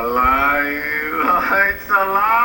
alive. it's alive.